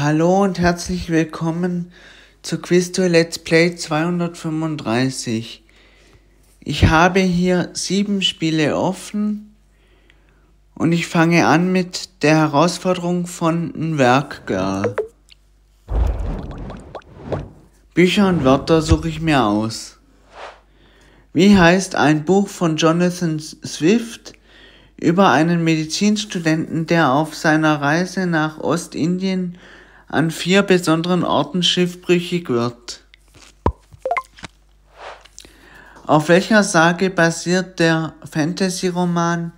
Hallo und herzlich willkommen zu Quiztour Let's Play 235. Ich habe hier sieben Spiele offen und ich fange an mit der Herausforderung von ein Werkgirl. Bücher und Wörter suche ich mir aus. Wie heißt ein Buch von Jonathan Swift über einen Medizinstudenten, der auf seiner Reise nach Ostindien an vier besonderen Orten schiffbrüchig wird. Auf welcher Sage basiert der Fantasy-Roman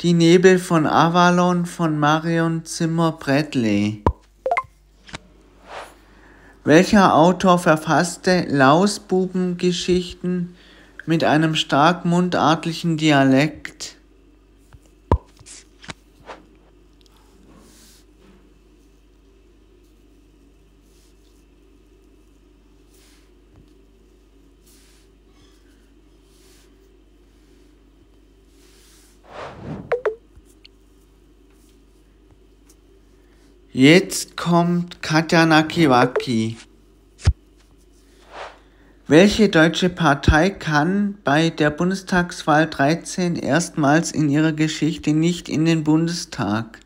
Die Nebel von Avalon von Marion Zimmer Bradley? Welcher Autor verfasste Lausbubengeschichten mit einem stark mundartlichen Dialekt? Jetzt kommt Katja Nakiwaki. Welche deutsche Partei kann bei der Bundestagswahl 13 erstmals in ihrer Geschichte nicht in den Bundestag?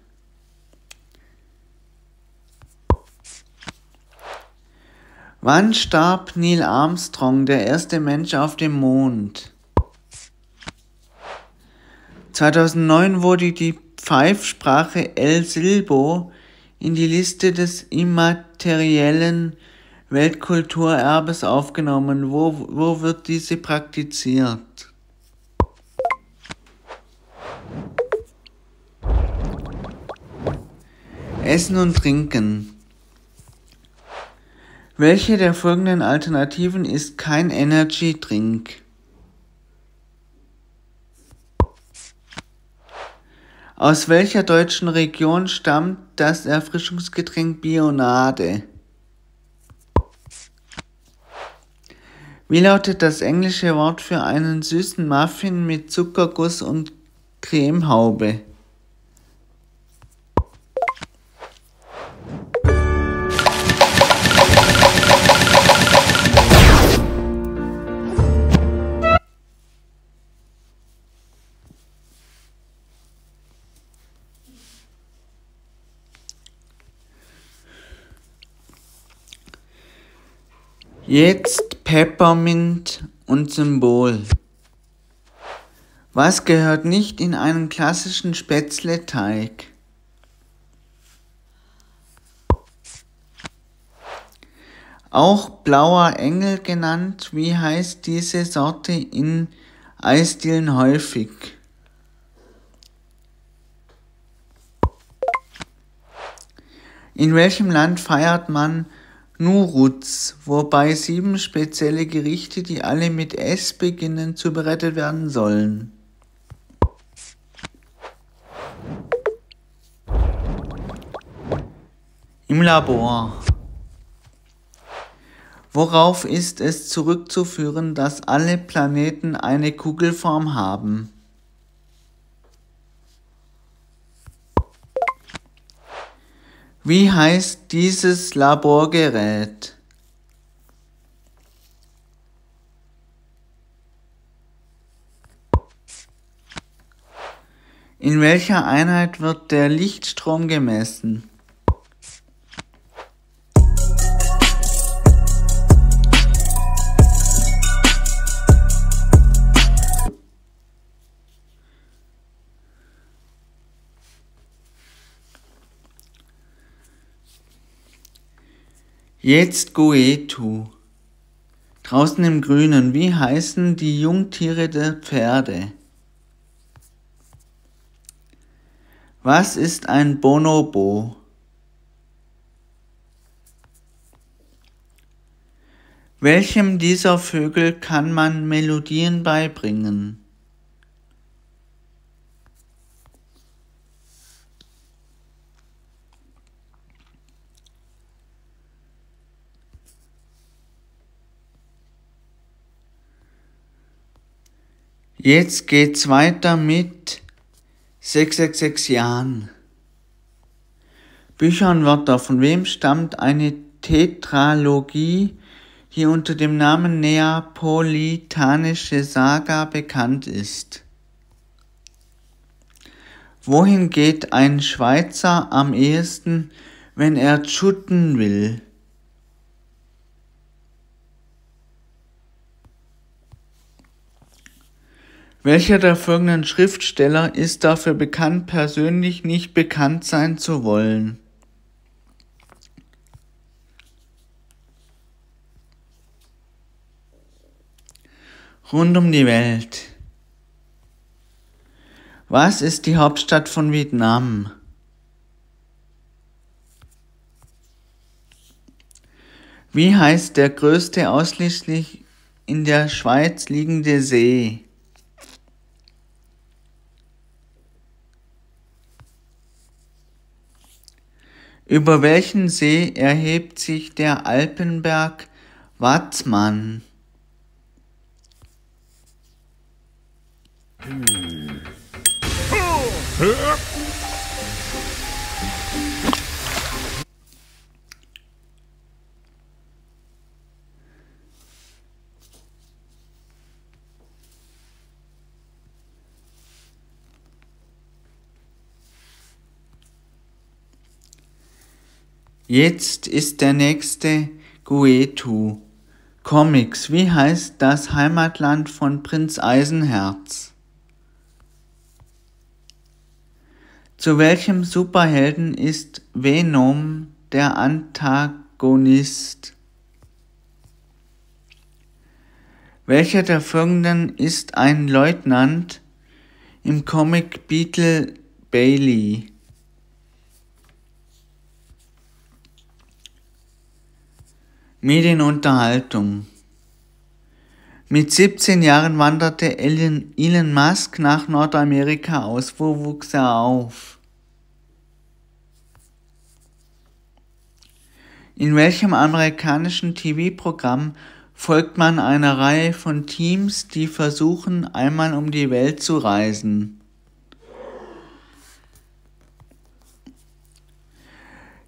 Wann starb Neil Armstrong, der erste Mensch auf dem Mond? 2009 wurde die Pfeifsprache El Silbo in die Liste des immateriellen Weltkulturerbes aufgenommen. Wo, wo wird diese praktiziert? Essen und Trinken. Welche der folgenden Alternativen ist kein Energy Drink? Aus welcher deutschen Region stammt das Erfrischungsgetränk Bionade? Wie lautet das englische Wort für einen süßen Muffin mit Zuckerguss und Cremehaube? Jetzt Peppermint und Symbol. Was gehört nicht in einen klassischen Spätzle-Teig? Auch blauer Engel genannt, wie heißt diese Sorte in Eisdielen häufig? In welchem Land feiert man Nuruz, wobei sieben spezielle Gerichte, die alle mit S beginnen, zubereitet werden sollen. Im Labor. Worauf ist es zurückzuführen, dass alle Planeten eine Kugelform haben? Wie heißt dieses Laborgerät? In welcher Einheit wird der Lichtstrom gemessen? Jetzt Goetu. Draußen im Grünen, wie heißen die Jungtiere der Pferde? Was ist ein Bonobo? Welchem dieser Vögel kann man Melodien beibringen? Jetzt geht's weiter mit 666 Jahren. Bücher und Wörter. Von wem stammt eine Tetralogie, die unter dem Namen Neapolitanische Saga bekannt ist? Wohin geht ein Schweizer am ehesten, wenn er schutten will? Welcher der folgenden Schriftsteller ist dafür bekannt, persönlich nicht bekannt sein zu wollen? Rund um die Welt. Was ist die Hauptstadt von Vietnam? Wie heißt der größte ausschließlich in der Schweiz liegende See? Über welchen See erhebt sich der Alpenberg Watzmann? Hm. Jetzt ist der nächste Guetu. Comics. Wie heißt das Heimatland von Prinz Eisenherz? Zu welchem Superhelden ist Venom der Antagonist? Welcher der folgenden ist ein Leutnant im Comic Beetle Bailey? Medienunterhaltung mit 17 Jahren wanderte Elon Musk nach Nordamerika aus. Wo wuchs er auf? In welchem amerikanischen TV-Programm folgt man einer Reihe von Teams, die versuchen, einmal um die Welt zu reisen?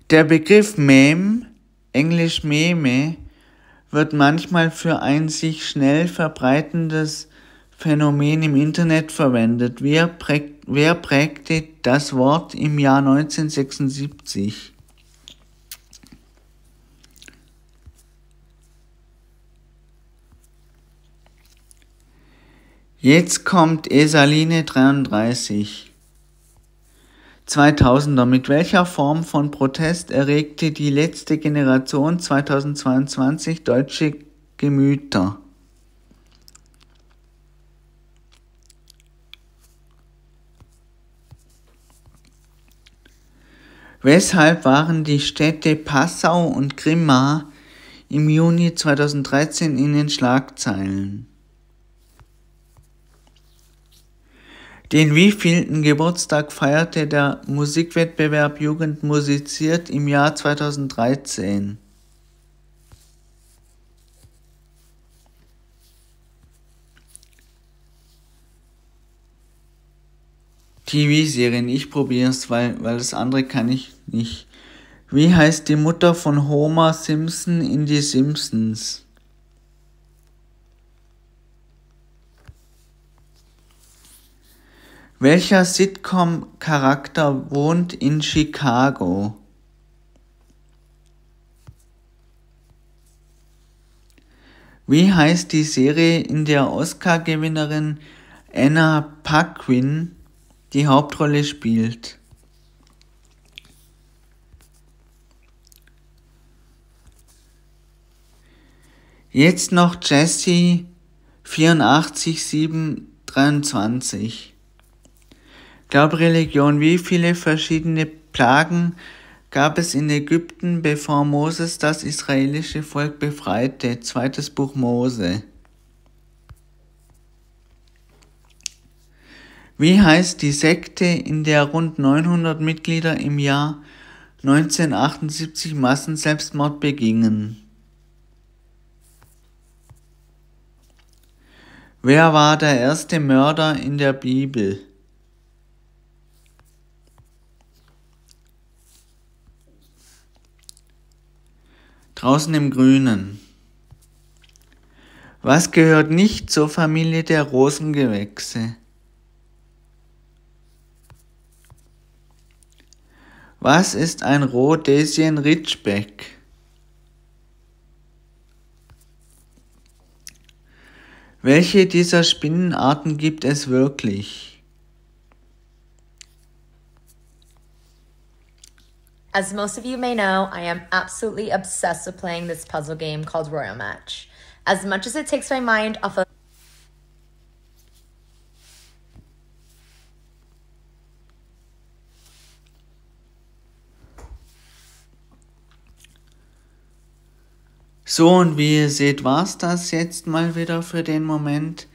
Der Begriff Meme, englisch Meme, wird manchmal für ein sich schnell verbreitendes Phänomen im Internet verwendet. Wer, präg, wer prägte das Wort im Jahr 1976? Jetzt kommt Esaline 33. 2000er. Mit welcher Form von Protest erregte die letzte Generation 2022 deutsche Gemüter? Weshalb waren die Städte Passau und Grimma im Juni 2013 in den Schlagzeilen? Den wievielten Geburtstag feierte der Musikwettbewerb Jugend musiziert im Jahr 2013? TV-Serien, ich probier's, weil, weil das andere kann ich nicht. Wie heißt die Mutter von Homer Simpson in die Simpsons? Welcher Sitcom-Charakter wohnt in Chicago? Wie heißt die Serie, in der Oscar-Gewinnerin Anna Paquin die Hauptrolle spielt? Jetzt noch Jesse 84723. Glaubreligion Wie viele verschiedene Plagen gab es in Ägypten, bevor Moses das israelische Volk befreite? Zweites Buch Mose. Wie heißt die Sekte, in der rund 900 Mitglieder im Jahr 1978 Massenselbstmord begingen? Wer war der erste Mörder in der Bibel? Draußen im Grünen. Was gehört nicht zur Familie der Rosengewächse? Was ist ein Rhodesien Ridgeback? Welche dieser Spinnenarten gibt es wirklich? As most of you may know, I am absolutely obsessed with playing this puzzle game called Royal Match. As much as it takes my mind off of So, und wie ihr seht, war's das jetzt mal wieder für den Moment.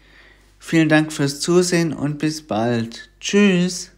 Vielen Dank fürs Zusehen und bis bald. Tschüss.